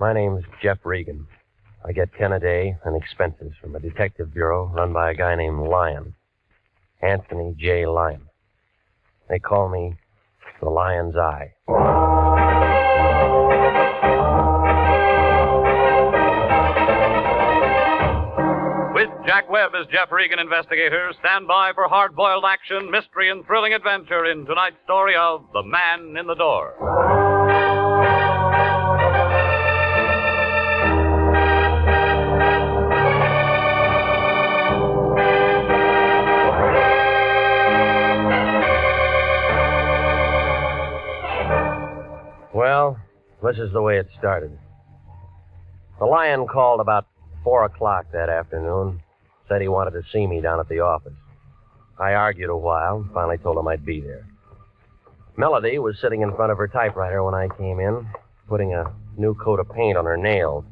My name's Jeff Regan. I get 10 a day and expenses from a detective bureau run by a guy named Lyon. Anthony J. Lyon. They call me the Lion's Eye. With Jack Webb as Jeff Regan investigator, stand by for hard boiled action, mystery, and thrilling adventure in tonight's story of The Man in the Door. This is the way it started. The Lion called about 4 o'clock that afternoon, said he wanted to see me down at the office. I argued a while, finally told him I'd be there. Melody was sitting in front of her typewriter when I came in, putting a new coat of paint on her nails.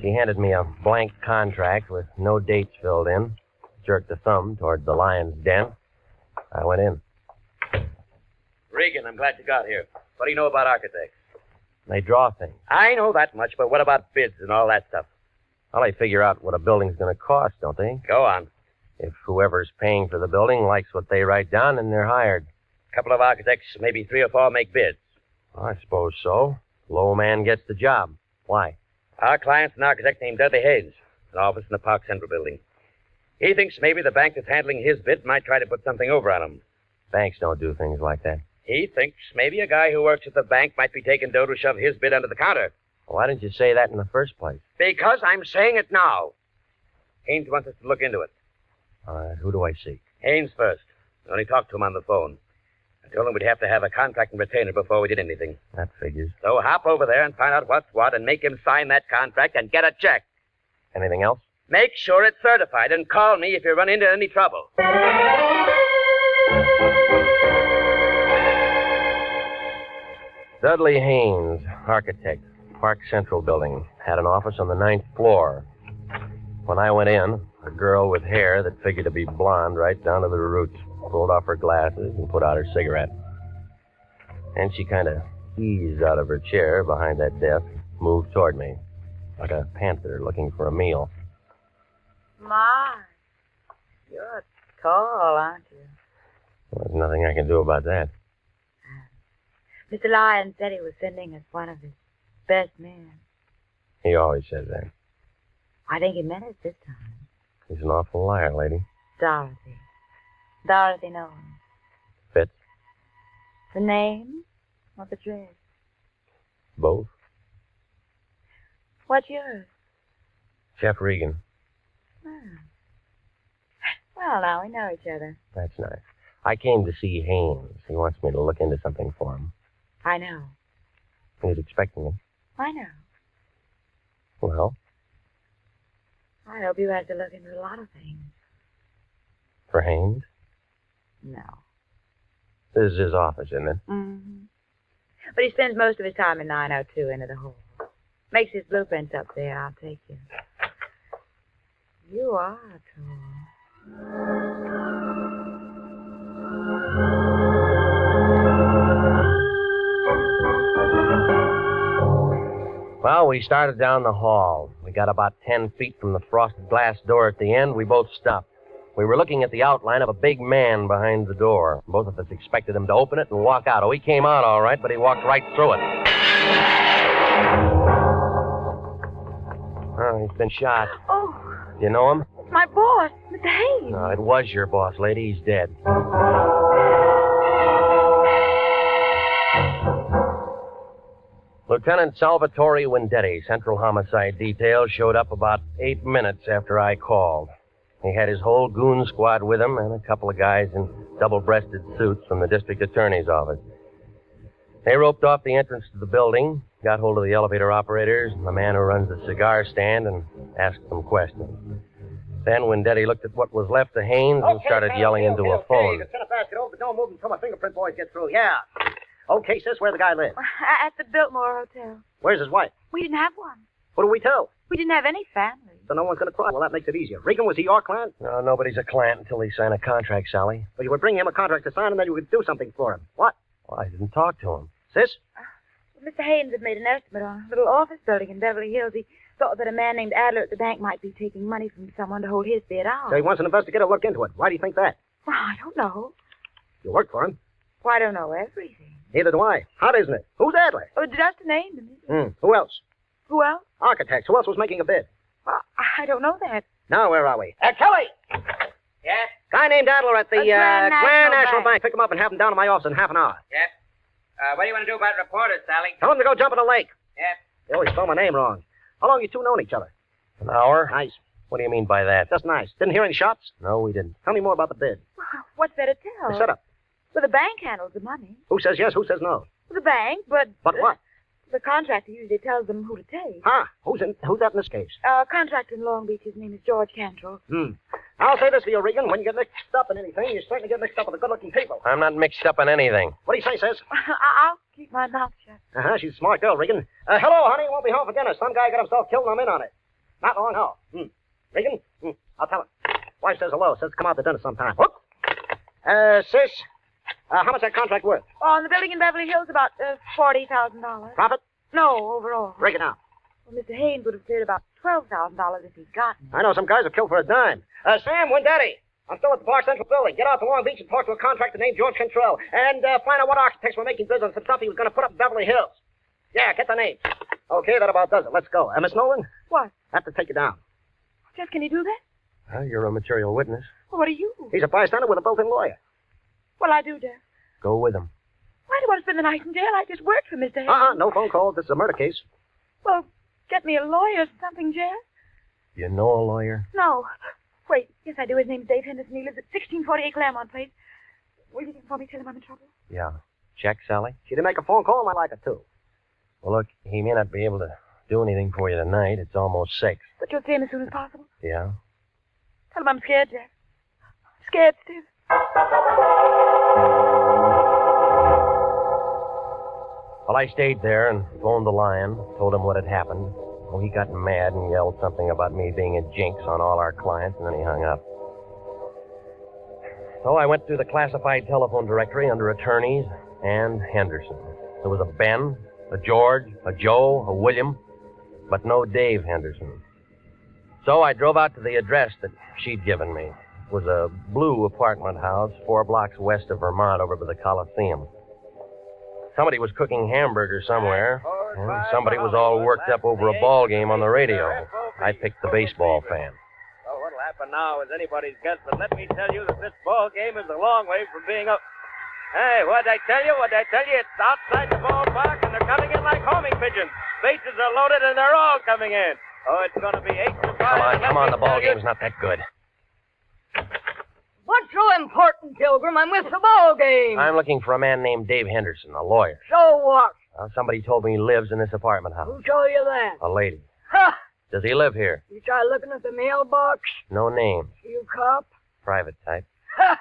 She handed me a blank contract with no dates filled in, jerked a thumb toward the lion's den. I went in. Regan, I'm glad you got here. What do you know about architects? They draw things. I know that much, but what about bids and all that stuff? Well, they figure out what a building's going to cost, don't they? Go on. If whoever's paying for the building likes what they write down, then they're hired. A couple of architects, maybe three or four, make bids. I suppose so. Low man gets the job. Why? Our client's an architect named Dudley Haynes, an office in the Park Central building. He thinks maybe the bank that's handling his bid might try to put something over on him. Banks don't do things like that. He thinks maybe a guy who works at the bank might be taking dough to shove his bid under the counter. Why didn't you say that in the first place? Because I'm saying it now. Haynes wants us to look into it. All right, who do I see? Haynes first. I only talked to him on the phone. I told him we'd have to have a contract and retainer before we did anything. That figures. So hop over there and find out what's what and make him sign that contract and get a check. Anything else? Make sure it's certified and call me if you run into any trouble. Dudley Haynes, architect, Park Central building, had an office on the ninth floor. When I went in, a girl with hair that figured to be blonde right down to the roots pulled off her glasses and put out her cigarette. And she kind of eased out of her chair behind that desk, moved toward me, like a panther looking for a meal. My, you're tall, aren't you? There's nothing I can do about that. Mr. Lyon said he was sending us one of his best men. He always says that. I think he meant it this time. He's an awful liar, lady. Dorothy. Dorothy Nolan. Fits. The name or the dress? Both. What's yours? Jeff Regan. Oh. Well, now we know each other. That's nice. I came to see Haynes. He wants me to look into something for him. I know. He's expecting me. I know. Well, I hope you had to look into a lot of things. for Haynes? No. This is his office, isn't it? Mm-hmm. But he spends most of his time in 902 into the hall. Makes his blueprints up there. I'll take you. You are tall. We started down the hall. We got about ten feet from the frosted glass door at the end. We both stopped. We were looking at the outline of a big man behind the door. Both of us expected him to open it and walk out. Oh, he came out all right, but he walked right through it. Oh, he's been shot. Oh, Do you know him? It's my boss, Mr. Haynes. No, it was your boss, lady. He's dead. Lieutenant Salvatore Wendetti, Central Homicide Detail, showed up about eight minutes after I called. He had his whole goon squad with him and a couple of guys in double breasted suits from the district attorney's office. They roped off the entrance to the building, got hold of the elevator operators and the man who runs the cigar stand, and asked them questions. Then Wendetti looked at what was left of Haynes and started yelling into a phone. The center basket over, but don't move until my fingerprint boys get through. Yeah. Oh, okay, sis, where the guy live? At the Biltmore Hotel. Where's his wife? We didn't have one. What do we tell? We didn't have any family. So no one's going to cry. Well, that makes it easier. Regan, was he your client? No, nobody's a client until they sign a contract, Sally. Well, you would bring him a contract to sign, and then you would do something for him. What? Well, I didn't talk to him. Sis? Ah, well, Mr. Haynes had made an estimate on a little office building in Beverly Hills. He thought that a man named Adler at the bank might be taking money from someone to hold his bid out. So he wants an investigator to look into it. Why do you think that? Well, I don't know. You work for him. Well, I don't know everything. Neither do I. Hot, isn't it? Who's Adler? Oh, just a name to me. Hmm. Who else? Who else? Architects. Who else was making a bid? Well, I don't know that. Now, where are we? Uh, Kelly! Yes? Guy named Adler at the Uh, Grand National Grand National Bank. Bank. Pick him up and have him down to my office in half an hour. Yes. Uh, what do you want to do about reporters, Sally? Tell him to go jump in the lake. Yes. They always spell my name wrong. How long you two known each other? An hour? Nice. What do you mean by that? Just nice. Didn't hear any shots? No, we didn't. Tell me more about the bid. Well, What's there to tell? The setup. Well, the bank handles the money. Who says yes? Who says no? The bank, but... But what? The contractor usually tells them who to take. Huh? Who's in? Who's that in this case? Uh, contractor in Long Beach, his name is George Cantrell. Hmm. I'll say this for you, Regan. When you get mixed up in anything, you certainly get mixed up with the good-looking people. I'm not mixed up in anything. What do you say, sis? I- I'll keep my mouth shut. Uh-huh. She's a smart girl, Regan. Uh, hello, honey. Won't be home for dinner. Some guy got himself killed and I'm in on it. Not long, how? Hmm. Regan? Hmm. I'll tell her. Wife says hello. Says come out to dinner sometime. Whoop. Uh, sis, uh, how much that contract worth? Oh, and the building in Beverly Hills about uh, $40,000. Profit? No, overall. Break it down. Well, Mr. Haynes would have cleared about $12,000 if he'd gotten it. I know some guys are killed for a dime. Uh, Sam, Wendetti? I'm still at the Park Central building. Get out to Long Beach and talk to a contractor named George Cantrell. And uh, find out what architects were making bids on some stuff he was going to put up in Beverly Hills. Yeah, get the name. Okay, that about does it. Let's go. Uh, Miss Nolan, What? I have to take you down. Jeff, can you do that? Well, you're a material witness. Well, what are you? He's a bystander with a built-in lawyer. Well, I do, Jeff. Go with him. Why do you want to spend the night in jail? I just worked for Mr. Haynes. Uh-uh, no phone calls. This is a murder case. Well, get me a lawyer or something, Jeff. You know a lawyer? No. Wait, yes, I do. His name's Dave Henderson. He lives at 1648 Claremont Place. Will you for me tell him I'm in trouble? Yeah. Check, Sally? She didn't make a phone call, and I like it, too. Well, look, he may not be able to do anything for you tonight. It's almost six. But you'll see him as soon as possible. Yeah? Tell him I'm scared, Jeff. Scared stiff. Well, I stayed there and phoned the lion, told him what had happened. Well, he got mad and yelled something about me being a jinx on all our clients, and then he hung up. So I went through the classified telephone directory under attorneys and Henderson. There was a Ben, a George, a Joe, a William, but no Dave Henderson. So I drove out to the address that she'd given me. Was a blue apartment house four blocks west of Vermont over by the Coliseum. Somebody was cooking hamburgers somewhere, and somebody was all worked up over a ball game on the radio. I picked the baseball fan. Well, what'll happen now is anybody's guess, but let me tell you that this ball game is a long way from being up. Hey, what'd I tell you? What'd I tell you? It's outside the ballpark, and they're coming in like homing pigeons. Bases are loaded, and they're all coming in. Oh, it's going to be eight to five. Come on, come on, the ball game's not that good. What's so important, Pilgrim? I'm with the ball game. I'm looking for a man named Dave Henderson, a lawyer. So what? Well, somebody told me he lives in this apartment house. Who told you that? A lady. Ha! Does he live here? You try looking at the mailbox, No name. you cop? Private type. Ha!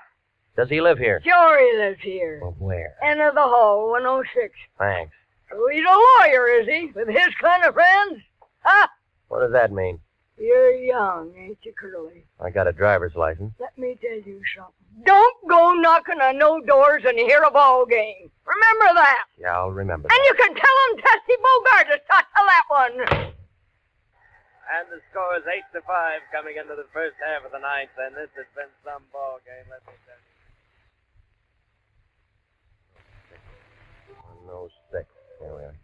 Does he live here? Sure he lives here. Well, where? End of the hall, 106. Thanks. So he's a lawyer, is he? With his kind of friends? Ha! What does that mean? You're young, ain't you, Curly? I got a driver's license. Let me tell you something. Don't go knocking on no doors and hear a ball game. Remember that. Yeah, I'll remember And that. you can tell him Tessie Bogart has talked to that one. And the score is eight to five coming into the first half of the ninth, and this has been some ball game, let me tell you. One oh six. There we are.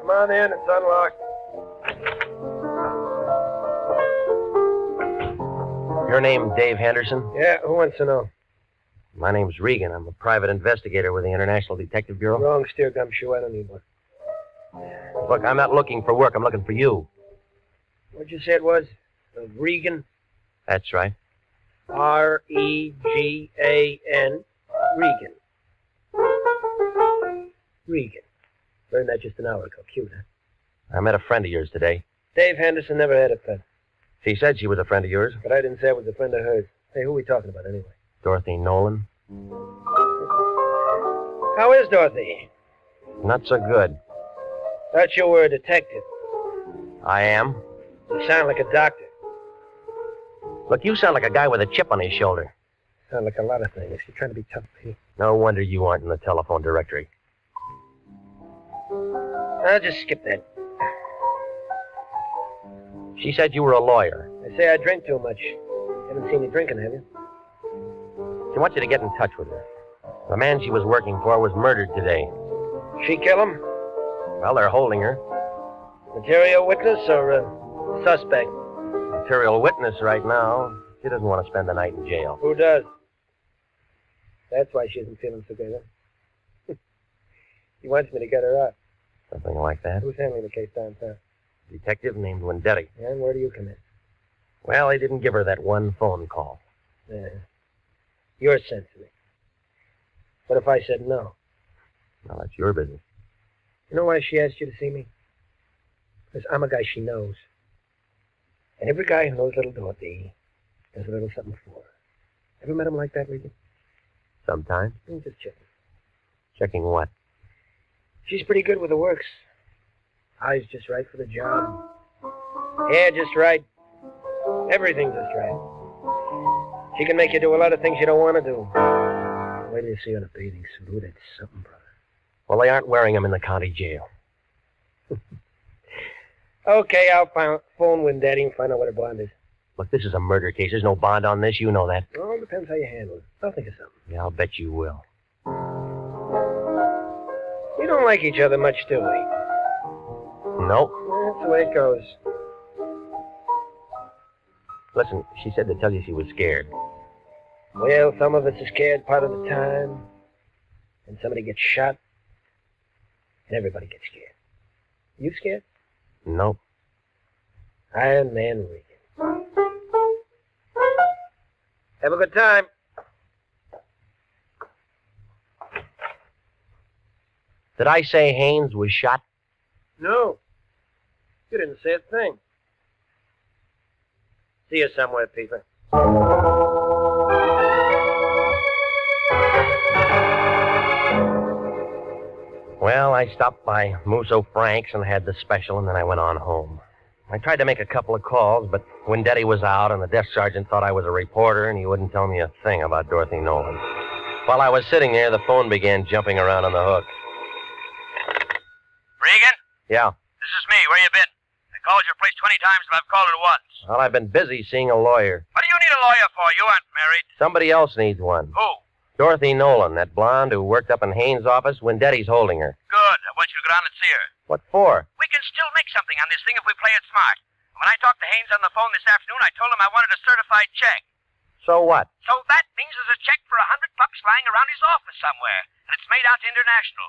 Come on in, it's unlocked. Your name Dave Henderson? Yeah, who wants to know? My name's Regan. I'm a private investigator with the International Detective Bureau. Wrong steer gumshoe, I don't need one. Look, I'm not looking for work. I'm looking for you. What'd you say it was? Uh, Regan? That's right. R E G A N. Regan. Regan. Learned that just an hour ago. Cute, huh? I met a friend of yours today. Dave Henderson never had a pet, She said she was a friend of yours. but I didn't say I was a friend of hers. Hey, who are we talking about anyway? Dorothy Nolan. How is Dorothy? Not so good. Thought you were a detective. I am. You sound like a doctor. Look, you sound like a guy with a chip on his shoulder. Sound like a lot of things. You're trying to be tough, Pete. No wonder you aren't in the telephone directory. I'll just skip that. She said you were a lawyer. They say I drink too much. Haven't seen you drinking, have you? She wants you to get in touch with her. The man she was working for was murdered today. She kill him? Well, they're holding her. Material witness or uh, suspect? Material witness right now. She doesn't want to spend the night in jail. Who does? That's why she isn't feeling so good, huh? he wants me to get her out. Something like that. Who's handling the case downtown? Detective named Wendetti. And where do you come in? Well, they didn't give her that one phone call. Yeah. You're sensitive. What if I said no? Well, that's your business. You know why she asked you to see me? Because I'm a guy she knows. And every guy who knows little Dorothy does a little something for her. Ever met him like that, Regan? Sometimes. I'm just checking. Checking what? She's pretty good with the works. Eyes just right for the job. Hair just right. Everything just right. She can make you do a lot of things you don't want to do. Wait till you see her in a bathing suit. Ooh, that's something, brother. Well, they aren't wearing them in the county jail. Okay, I'll phone Wendetti and find out what her bond is. Look, this is a murder case. There's no bond on this. You know that. Well, it depends how you handle it. I'll think of something. Yeah, I'll bet you will. We don't like each other much, do we? Nope. That's the way it goes. Listen, she said to tell you she was scared. Well, some of us are scared part of the time. And somebody gets shot. And everybody gets scared. You scared? Nope. Iron Man Regan. Have a good time. Did I say Haynes was shot? No. You didn't say a thing. See you somewhere, Peter. Well, I stopped by Musso Frank's and had the special, and then I went on home. I tried to make a couple of calls, but Wendetti was out, and the desk sergeant thought I was a reporter, and he wouldn't tell me a thing about Dorothy Nolan. While I was sitting there, the phone began jumping around on the hook. Regan, Yeah. this is me. Where you been? Called your place 20 times, but I've called it once. Well, I've been busy seeing a lawyer. What do you need a lawyer for? You aren't married. Somebody else needs one. Who? Dorothy Nolan, that blonde who worked up in Haynes' office Wendetti's holding her. Good. I want you to go down and see her. What for? We can still make something on this thing if we play it smart. When I talked to Haynes on the phone this afternoon, I told him I wanted a certified check. So what? So that means there's a check for a hundred bucks lying around his office somewhere, and it's made out to International.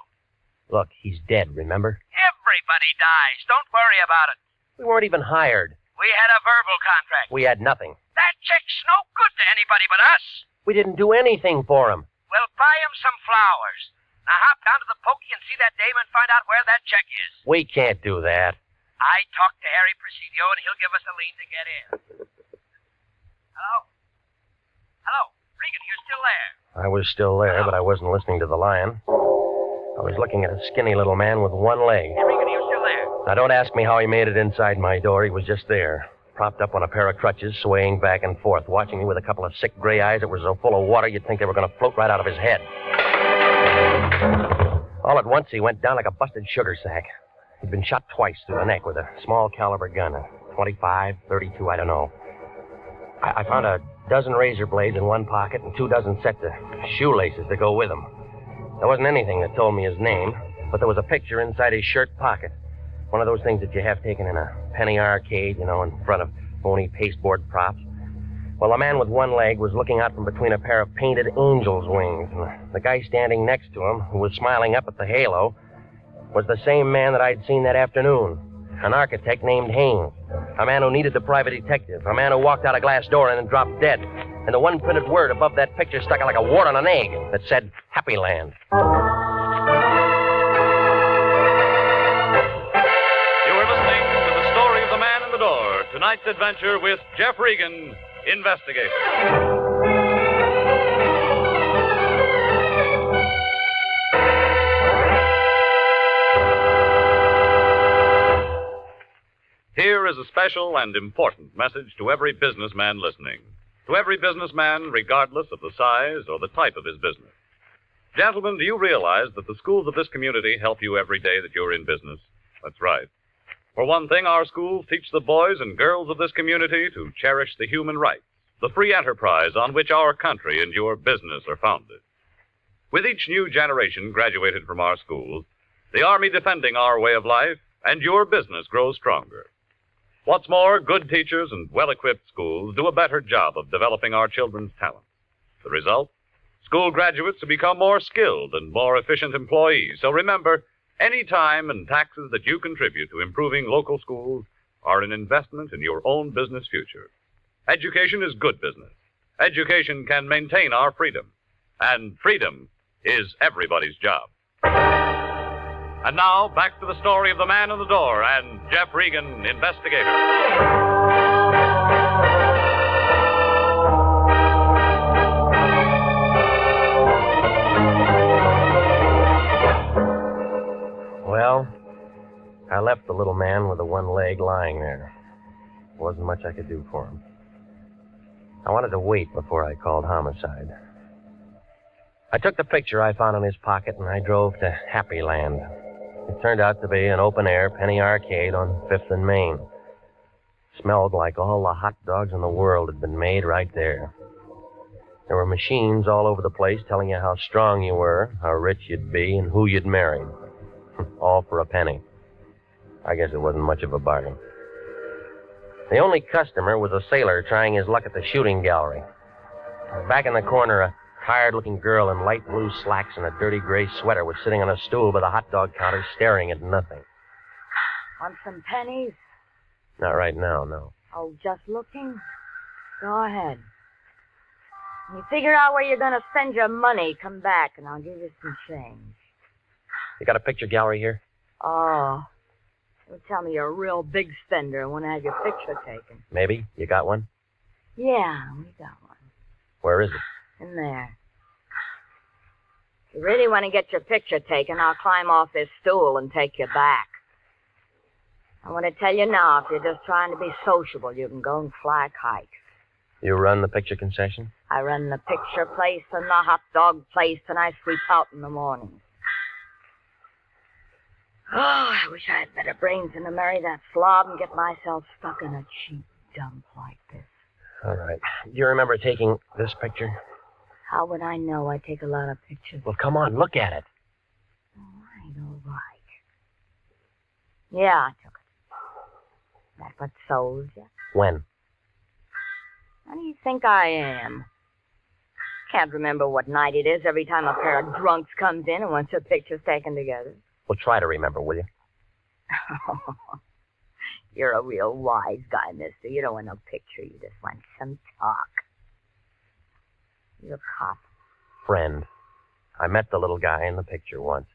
Look, he's dead, remember? Everybody dies. Don't worry about it. We weren't even hired. We had a verbal contract. We had nothing. That check's no good to anybody but us. We didn't do anything for him. Well, buy him some flowers. Now hop down to the pokey and see that dame and find out where that check is. We can't do that. I talked to Harry Presidio, and he'll give us a lien to get in. Hello? Hello? Regan, you're still there. I was still there, but I wasn't listening to the lion. I was looking at a skinny little man with one leg. Hey, Regan, you're still there. Now, don't ask me how he made it inside my door. He was just there, propped up on a pair of crutches, swaying back and forth, watching me with a couple of sick gray eyes that were so full of water you'd think they were going to float right out of his head. All at once, he went down like a busted sugar sack. He'd been shot twice through the neck with a small caliber gun, a 25, 32, I don't know. I, I found a dozen razor blades in one pocket and two dozen sets of shoelaces to go with them. There wasn't anything that told me his name, but there was a picture inside his shirt pocket. One of those things that you have taken in a penny arcade, you know, in front of phony pasteboard props. Well, a man with one leg was looking out from between a pair of painted angel's wings, and the guy standing next to him, who was smiling up at the halo, was the same man that I'd seen that afternoon. An architect named Haynes. A man who needed the private detective. A man who walked out a glass door and then dropped dead. And the one printed word above that picture stuck like a wart on an egg that said Happy Land. You are listening to the story of the man in the door. Tonight's adventure with Jeff Regan, investigator. Here is a special and important message to every businessman listening. To every businessman, regardless of the size or the type of his business. Gentlemen, do you realize that the schools of this community help you every day that you're in business? That's right. For one thing, our schools teach the boys and girls of this community to cherish the human rights, the free enterprise on which our country and your business are founded. With each new generation graduated from our schools, the Army defending our way of life, and your business grows stronger. What's more, good teachers and well equipped schools do a better job of developing our children's talents. The result? School graduates who become more skilled and more efficient employees. So remember, any time and taxes that you contribute to improving local schools are an investment in your own business future. Education is good business. Education can maintain our freedom. And freedom is everybody's job. And now, back to the story of the man in the door and Jeff Regan, investigator. Well, I left the little man with the one leg lying there. There wasn't much I could do for him. I wanted to wait before I called homicide. I took the picture I found in his pocket and I drove to Happy Land. It turned out to be an open air penny arcade on Fifth and Main. Smelled like all the hot dogs in the world had been made right there. There were machines all over the place telling you how strong you were, how rich you'd be, and who you'd marry. all for a penny. I guess it wasn't much of a bargain. The only customer was a sailor trying his luck at the shooting gallery. Back in the corner, a tired looking girl in light blue slacks and a dirty gray sweater was sitting on a stool by the hot dog counter staring at nothing. Want some pennies? Not right now, no. Oh, just looking? Go ahead. When you figure out where you're going to spend your money, come back and I'll give you some change. You got a picture gallery here? Oh. You tell me you're a real big spender and want to have your picture taken. Maybe. You got one? Yeah, we got one. Where is it? In there. You really want to get your picture taken, I'll climb off this stool and take you back. I want to tell you now, if you're just trying to be sociable, you can go and fly kites. You run the picture concession? I run the picture place and the hot dog place, and I sweep out in the mornings. Oh, I wish I had better brains than to marry that slob and get myself stuck in a cheap dump like this. All right. Do you remember taking this picture? How would I know I take a lot of pictures? Well, come on, look at it. All right, all right. Yeah, I took it. That what sold you? When? How do you think I am? Can't remember what night it is every time a pair of drunks comes in and wants their pictures taken together. Well, try to remember, will you? You're a real wise guy, mister. You don't want no picture. You just want some talk. You're a cop. Friend. I met the little guy in the picture once.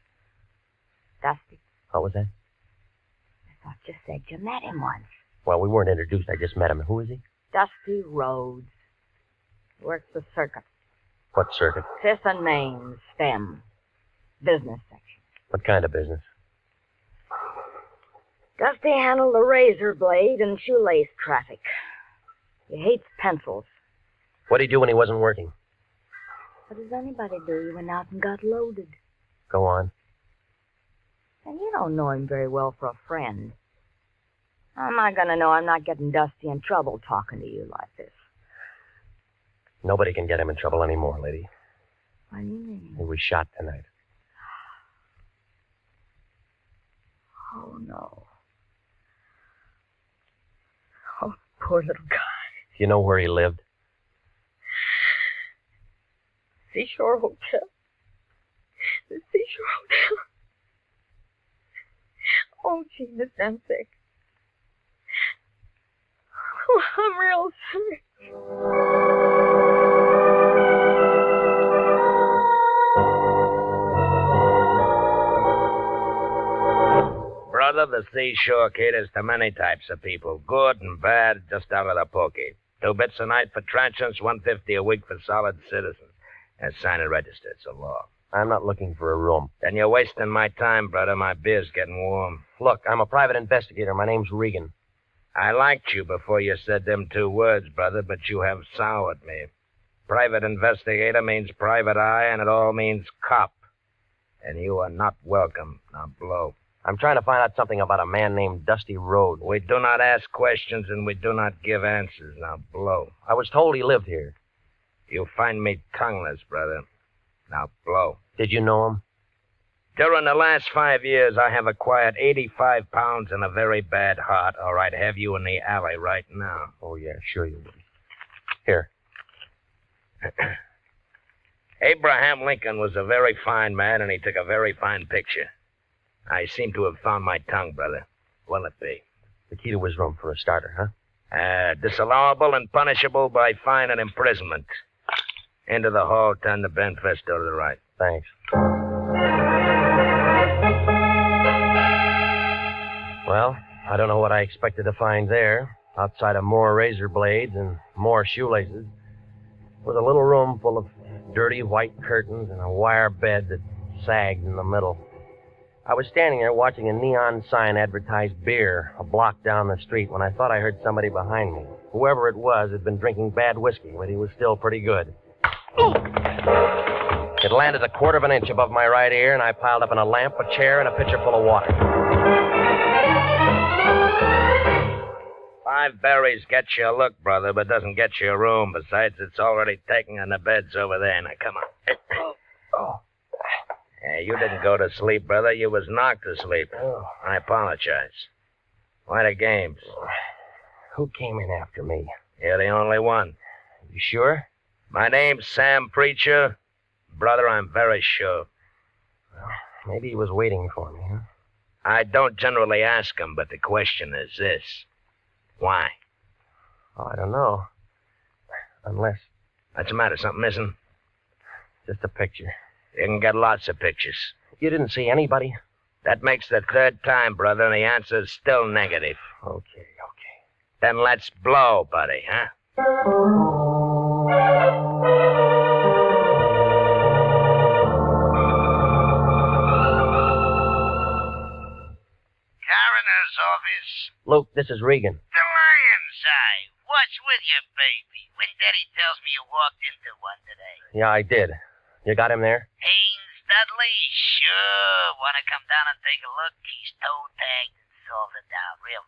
Dusty. What was that? I thought you said you met him once. Well, we weren't introduced. I just met him. Who is he? Dusty Rhodes. Works the circuit. What circuit? Fifth and Main, STEM. Business section. What kind of business? Dusty handled the razor blade and shoelace traffic. He hates pencils. What'd he do when he wasn't working? What does anybody do? He went out and got loaded. Go on. And you don't know him very well for a friend. How am I going to know I'm not getting Dusty in trouble talking to you like this? Nobody can get him in trouble anymore, lady. What do you mean? He was shot tonight. Oh, no. Oh, poor little guy. Do you know where he lived? Seashore Hotel. The Seashore Hotel. Oh, Miss I'm sick. Oh, I'm real sick. Brother, the seashore caters to many types of people, good and bad, just out of the pokey. Two bits a night for transients, one fifty a week for solid citizens. And sign and register, it's a law. I'm not looking for a room. Then you're wasting my time, brother. My beer's getting warm. Look, I'm a private investigator. My name's Regan. I liked you before you said them two words, brother, but you have soured me. Private investigator means private eye, and it all means cop. And you are not welcome. Now blow. I'm trying to find out something about a man named Dusty Road. We do not ask questions and we do not give answers. Now blow. I was told he lived here. You find me tongueless, brother. Now blow. Did you know him? During the last five years, I have acquired 85 pounds and a very bad heart, or I'd have you in the alley right now. Oh, yeah, sure you would. Here. Abraham Lincoln was a very fine man, and he took a very fine picture. I seem to have found my tongue, brother. Will it be? The key to his room for a starter, huh? Uh, disallowable and punishable by fine and imprisonment. Into the hall, turn the bent vest door to the right. Thanks. Well, I don't know what I expected to find there. Outside of more razor blades and more shoelaces was a little room full of dirty white curtains and a wire bed that sagged in the middle. I was standing there watching a neon sign advertise beer a block down the street when I thought I heard somebody behind me. Whoever it was had been drinking bad whiskey, but he was still pretty good. It landed a quarter of an inch above my right ear, and I piled up in a lamp, a chair, and a pitcher full of water. Five berries gets you a look, brother, but doesn't get you a room. Besides, it's already taken and the bed's over there. Now, come on. Oh. Yeah, you didn't go to sleep, brother. You was knocked to sleep. Oh. I apologize. Why the games? Who came in after me? You're the only one. You sure? My name's Sam Preacher. Brother, I'm very sure. Well, maybe he was waiting for me, huh? I don't generally ask him, but the question is this. Why? Oh, I don't know. Unless What's the matter? Something missing? just a picture. You can get lots of pictures. You didn't see anybody? That makes the third time, brother, and the answer's still negative. Okay, okay. Then let's blow, buddy, huh? Coroner's office. Luke, this is Regan. The lion's eye. What's with you, baby? When Daddy tells me you walked into one today. Yeah, I did. You got him there? Haynes Dudley? Sure. Want to come down and take a look? He's toe tagged and salted down real.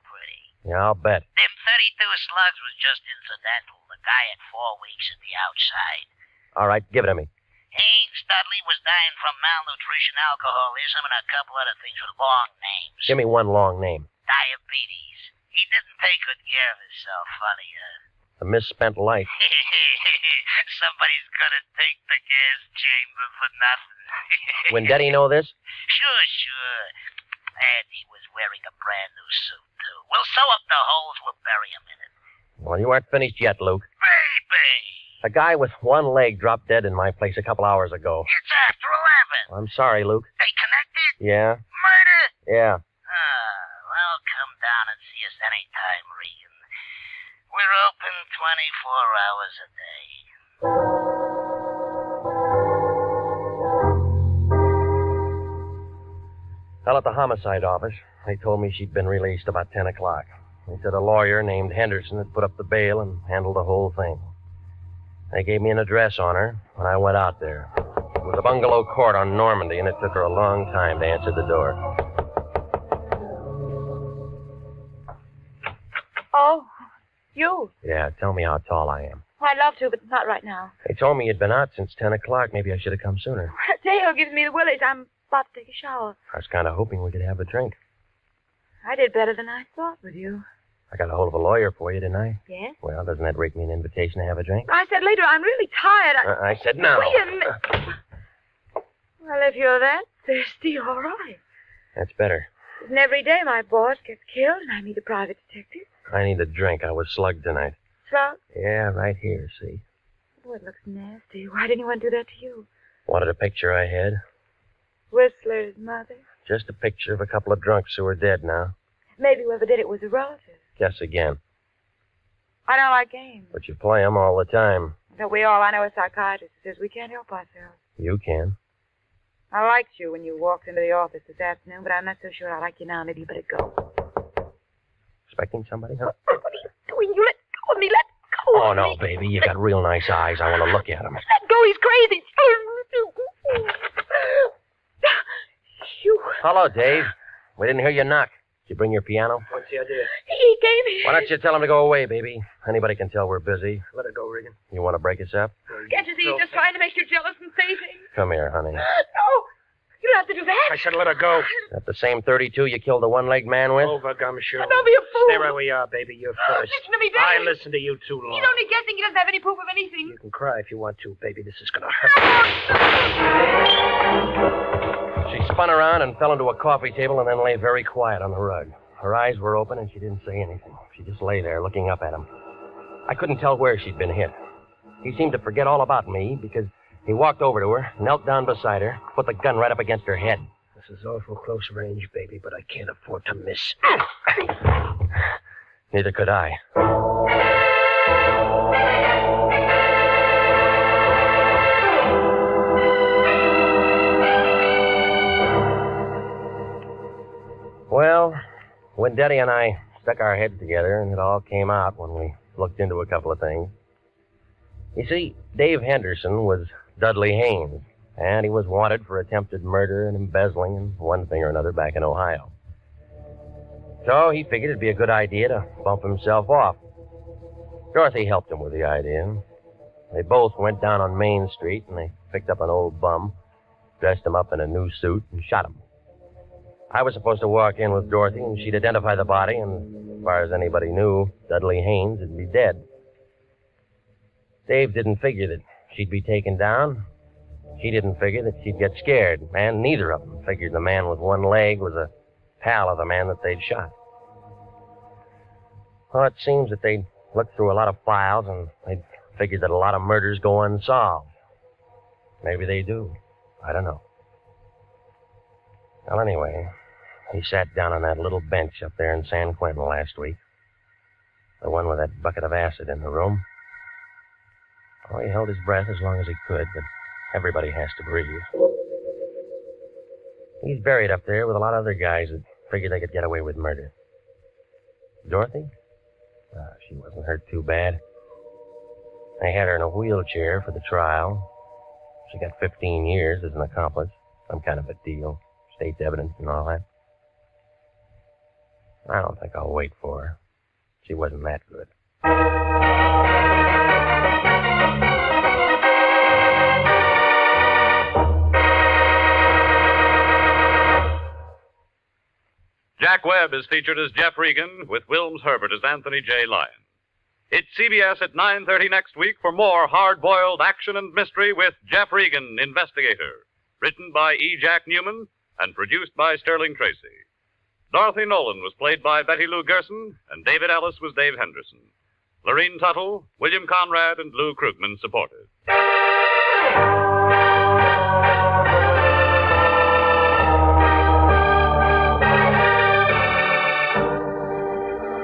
Yeah, I'll bet. Them 32 slugs was just incidental. The guy had four weeks at the outside. All right, give it to me. Haynes Dudley was dying from malnutrition, alcoholism, and a couple other things with long names. Give me one long name. Diabetes. He didn't take good care of himself, funny, huh? A misspent life. Somebody's gonna take the gas chamber for nothing. Wendetti know this? Sure, sure. And he was wearing a brand new suit. We'll sew up the holes, we'll bury him in it. Well, you aren't finished yet, Luke. Baby! A guy with one leg dropped dead in my place a couple hours ago. It's after 11. I'm sorry, Luke. They connected? Yeah? Murder? Yeah. Ah, well, come down and see us anytime, Regan. We're open 24 hours a day. Fell at the homicide office. They told me she'd been released about 10 o'clock. They said a lawyer named Henderson had put up the bail and handled the whole thing. They gave me an address on her when I went out there. It was a bungalow court on Normandy, and it took her a long time to answer the door. Oh, you. Yeah, tell me how tall I am. I'd love to, but not right now. They told me you'd been out since 10 o'clock. Maybe I should have come sooner. Dale gives me the willies. I'm about to take a shower. I was kind of hoping we could have a drink. I did better than I thought with you. I got a hold of a lawyer for you, didn't I? Yes? Well, doesn't that rake me an invitation to have a drink? I said later, I'm really tired. I... Uh, I said no. Wait a minute. Well, if you're that thirsty, all right. That's better. Isn't every day my boss gets killed and I meet a private detective? I need a drink. I was slugged tonight. Slugged? Yeah, right here, see? Oh, it looks nasty. Why didn't anyone do that to you? Wanted a picture I had? Whistler's mother? Just a picture of a couple of drunks who are dead now. Maybe whoever did it was a relative. Guess again. I don't like games. But you play 'em all the time. Don't we all? I know a psychiatrist who says we can't help ourselves. You can. I liked you when you walked into the office this afternoon, but I'm not so sure I like you now. Maybe you better go. Expecting somebody, huh? What are you doing? You let go of me. Let go Oh, of no, me. baby. you've got real nice eyes. I want to look at them. Let go. He's crazy. You. Hello, Dave. We didn't hear you knock. Did you bring your piano? What's the idea? He gave me. Why don't you tell him to go away, baby? Anybody can tell we're busy. Let it go, Regan. You want to break us up? Can't you see he's just trying to make you jealous and say things? Come here, honey. No. You don't have to do that. I said let her go. that the same 32 you killed the one-legged man with? Over, gumshoe. Don't be a fool. Stay right where you are, baby. You're first. Listen to me, I Daddy. listened to you too long. He's only guessing. He doesn't have any proof of anything. You can cry if you want to, baby. This is gonna hurt. She spun around and fell into a coffee table and then lay very quiet on the rug. Her eyes were open and she didn't say anything. She just lay there looking up at him. I couldn't tell where she'd been hit. He seemed to forget all about me because he walked over to her, knelt down beside her, put the gun right up against her head. This is awful close range, baby, but I can't afford to miss. Neither could I. Wendetti and I stuck our heads together, and it all came out when we looked into a couple of things. You see, Dave Henderson was Dudley Haynes, and he was wanted for attempted murder and embezzling and one thing or another back in Ohio. So he figured it'd be a good idea to bump himself off. Dorothy helped him with the idea. They both went down on Main Street and they picked up an old bum, dressed him up in a new suit, and shot him. I was supposed to walk in with Dorothy and she'd identify the body, and as far as anybody knew, Dudley Haynes would be dead. Dave didn't figure that she'd be taken down. She didn't figure that she'd get scared, and neither of them figured the man with one leg was a pal of the man that they'd shot. Well, it seems that they'd looked through a lot of files and they'd figured that a lot of murders go unsolved. Maybe they do. I don't know. Well, anyway, he sat down on that little bench up there in San Quentin last week. The one with that bucket of acid in the room. Oh, he held his breath as long as he could, but everybody has to breathe. He's buried up there with a lot of other guys that figured they could get away with murder. Dorothy? Ah, she wasn't hurt too bad. They had her in a wheelchair for the trial. She got 15 years as an accomplice. Some kind of a deal. State's evidence and all that. I don't think I'll wait for her. She wasn't that good. Jack Webb is featured as Jeff Regan with Wilms Herbert as Anthony J. Lyon. It's CBS at 9:30 next week for more hard-boiled action and mystery with Jeff Regan, investigator. Written by E. Jack Neuman and produced by Sterling Tracy. Dorothy Nolan was played by Betty Lou Gerson, and David Ellis was Dave Henderson. Lorene Tuttle, William Conrad, and Lou Krugman supported.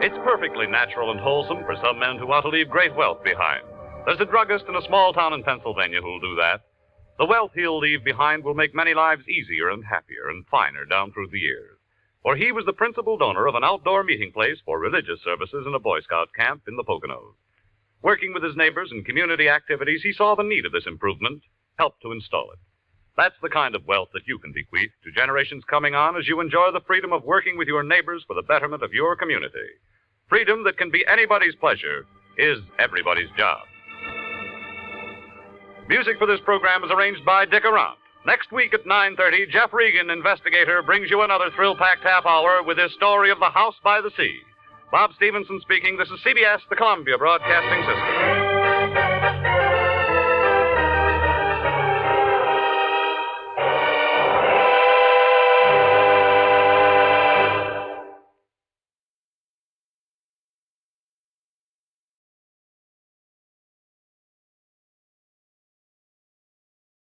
It's perfectly natural and wholesome for some men who want to leave great wealth behind. There's a druggist in a small town in Pennsylvania who'll do that. The wealth he'll leave behind will make many lives easier and happier and finer down through the years. For he was the principal donor of an outdoor meeting place for religious services in a Boy Scout camp in the Poconos. Working with his neighbors in community activities, he saw the need of this improvement, helped to install it. That's the kind of wealth that you can bequeath to generations coming on as you enjoy the freedom of working with your neighbors for the betterment of your community. Freedom that can be anybody's pleasure is everybody's job. Music for this program is arranged by Dick Arant. Next week at 9:30, Jeff Regan, investigator, brings you another thrill-packed half hour with his story of the house by the sea. Bob Stevenson speaking. This is CBS, the Columbia Broadcasting System.